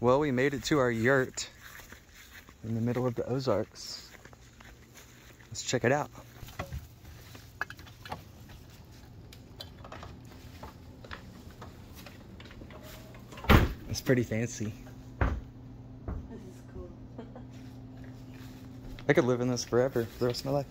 Well, we made it to our yurt in the middle of the Ozarks. Let's check it out. It's pretty fancy. This is cool. I could live in this forever, for the rest of my life.